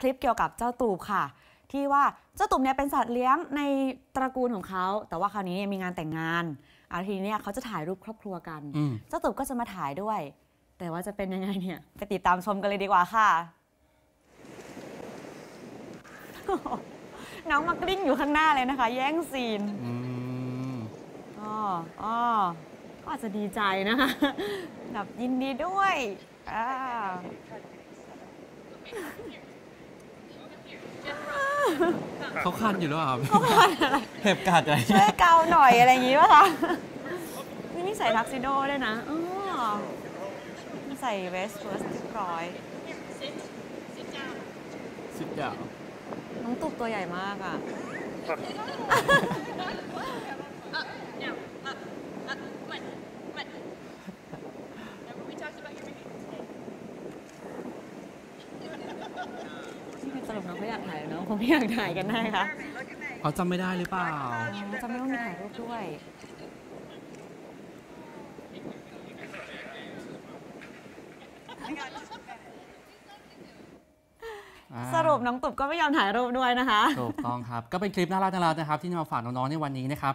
คลิปเกี่ยวกับเจ้าตูบค่ะ ที่ว่าเจ้าตูบเนี่ยเป็นสัตว์เลี้ยงในตระกูลของเขา แต่ว่าคราวนี้เนี่ยมีงานแต่งงานอาทีนี้เนี่ยเขาจะถ่ายรูปครอบครัวกันอืมเจ้าตูบก็จะมาถ่ายด้วย แต่ว่าจะเป็นยังไงเนี่ยไปติดตามชมกันเลยดีกว่าค่ะ น้องมากลิ้งอยู่ข้างหน้าเลยนะคะ แย่งซีนอืมอ๋ออ๋อก็อาจจะดีใจนะคะแบบยินดีด้วยอ่า เขาคันอยู่หรือเปล่าครับเห็บกัดอะไรช่วยเกาหน่อยอะไรอย่างงี้ป่ะคะนี่มีใส่ทักซิโดด้วยนะอ๋อมีใส่เวสต์เฟิร์สเรียบร้อยสุดยอดน้องตุกตัวใหญ่มากอะ สรุปน้องเขาอยากถ่ายเนาะผมไม่อยากถ่ายกันได้ค่ะเขาจำไม่ได้หรือเปล่าจะไม่ต้องมีถ่ายรูปด้วยอ่าสรุปน้องตุบก็ไม่ยอมถ่ายรูปด้วยนะคะ ถูกต้องครับ ก็เป็นคลิปน่ารักๆนะครับ ที่นำมาฝากน้องๆในวันนี้นะครับ